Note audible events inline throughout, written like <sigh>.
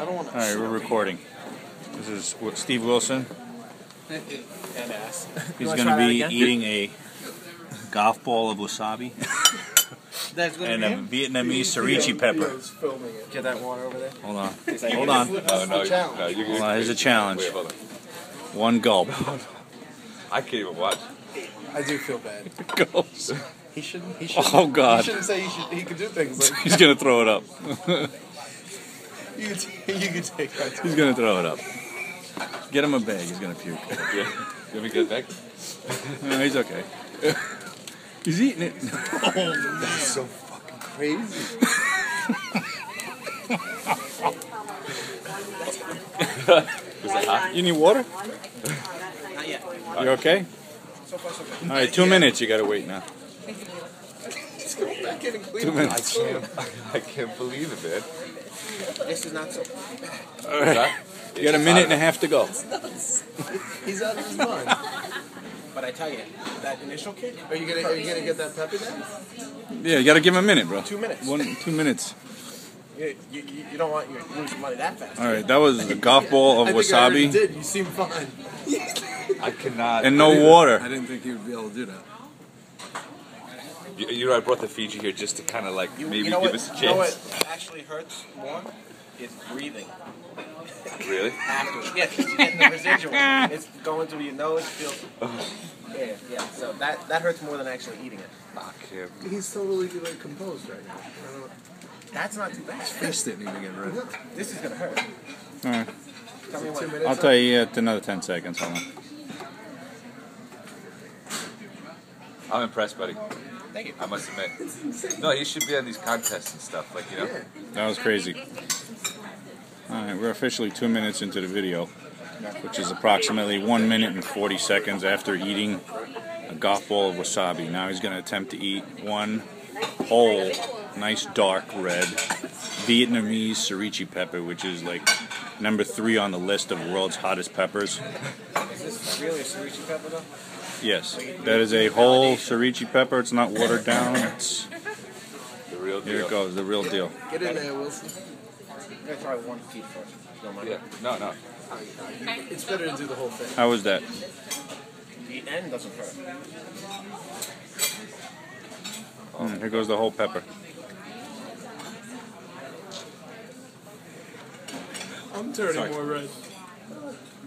I don't want to. All right, we're recording. This is what Steve Wilson. And ass. He's going to be eating a golf ball of wasabi <laughs> That's good. and a Vietnamese sriracha pepper. Get that water over there. Hold on. Hold on. No, no, no, you, Hold on. Here's a challenge. Wait, hold on. One gulp. <laughs> I can't even watch. I do feel bad. <laughs> Goes. He shouldn't. He shouldn't. Oh, God. He shouldn't say he should. He could do things like He's going to throw it up. You. Could, t- you could take that. He's going to throw it up. Get him a bag. He's going to puke. Yeah. Let me get back. <laughs> No, he's okay. <laughs> He's eating it. Oh man, That's so fucking crazy. <laughs> Was it hot? You need water? Not yet. You okay? So far, so good. All right, two minutes. You got to wait now. Let's go back in and clean Two minutes. I can't. I can't believe it, man. This is not so. All right. You got a minute and a half to go. <laughs> He's out of his mind. But I tell you, that initial kick. Are you gonna? Are you gonna get that peppy then? Yeah, you got to give him a minute, bro. Two minutes. One, two minutes. You, you, you don't want your losing money that fast. All right, that was a golf <laughs> ball of I think I wasabi did. You seem fine. I cannot. and no water. I didn't think you would be able to do that. You, you know, I brought the Fiji here just to kind of like You, maybe you know give what, us a chance. You know chance. what actually hurts more is breathing Really? after. Yeah, 'cause you're getting the residual. <laughs> It's going through your nose. Feels. Oh. Yeah, yeah. So that that hurts more than actually eating it. I can't. He's totally like composed right now. That's not too bad. Fish didn't even get red. This is gonna hurt. All right, Tell me what. I'll tell you at another ten seconds. Hold on. I'm impressed, buddy. Thank you. I must admit. <laughs> No, he should be on these contests and stuff. Like you know. That was crazy. All right, we're officially two minutes into the video, which is approximately one minute and forty seconds after eating a golf ball of wasabi. Now he's going to attempt to eat one whole, nice dark red Vietnamese sriracha pepper, which is like number three on the list of world's hottest peppers. Is this really a sriracha pepper though? Yes, that is a whole sriracha pepper. It's not watered down. It's The real deal. here it goes, the real deal. Get in there, Wilson. I'm gonna try one piece first. if Don't mind. Yeah. No, no. It's better to do the whole thing. How was that? The end doesn't hurt. Mm, here goes the whole pepper. I'm turning more red.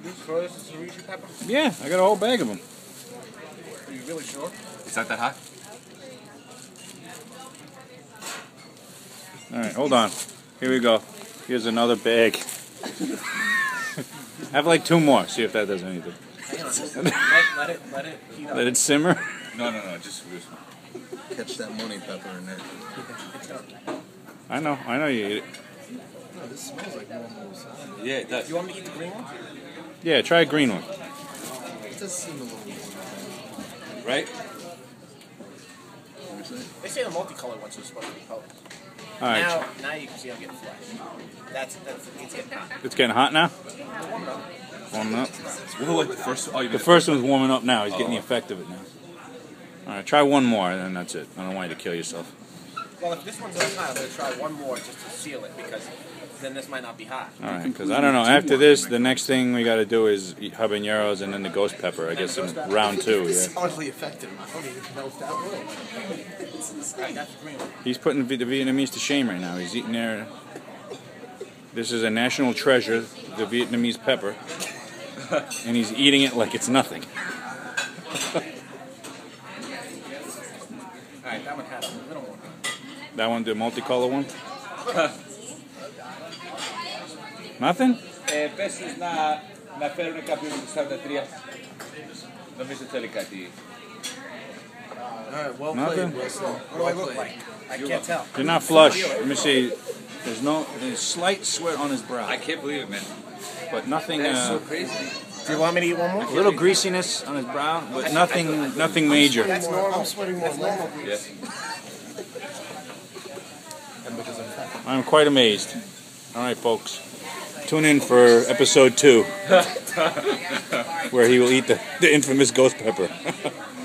You throw this sriracha pepper? Yeah, I got a whole bag of them. Are you really sure? It's not that hot. All right, hold on. Here we go. Here's another bag. <laughs> Have like two more. See if that does anything. Hang on. let, let it let it heat up. Let it simmer. No, no, no. Just. just Catch that money pepper in there. I know. I know you eat it. No, this smells like normal wasabi. yeah, it does. Do you want me to eat the green one? Yeah, try a green one. It does seem a little Right? They say the multicolored ones are supposed to be colors. All right, Now, now you can see I'm getting flash. That's that's it's getting hot. it's getting hot now. Warm it up. Warming up. Well, like the first. Oh, The first one's warming up now. He's getting the oh. effect of it now. All right, try one more, and then that's it. I don't want you to kill yourself. Well, if this one's not hot, I'm gonna try one more just to seal it because then this might not be hot. All right, because I don't know. After this, the next thing we got to do is eat habaneros and then the ghost pepper. I guess in round two. Yeah. It's hardly effective. I don't even know if that will. Alright, that's the green one. He's putting the Vietnamese to shame right now. He's eating their. This is a national treasure, the Vietnamese pepper, <laughs> and he's eating it like it's nothing. Alright, that one had a little more. That one, the multicolor one. <laughs> Nothing. Ε, πες τους να, να φέρουν κάποιον του 43. Νομίζω θέλει κάτι. Alright, well Nothing. played, Wilson. What do I Well look played. like? I can't tell. You're not flush. Let me see. There's no. There's slight sweat on his brow, I can't believe it, man. but nothing. That's so Uh, crazy. Do you want me to eat one more? a little greasiness on his brow, but nothing. Nothing major. That's normal. I'm sweating more normal. Yes. And because I'm fat. I'm quite amazed. All right, folks. Tune in for episode two, <laughs> where he will eat the, the infamous ghost pepper. <laughs>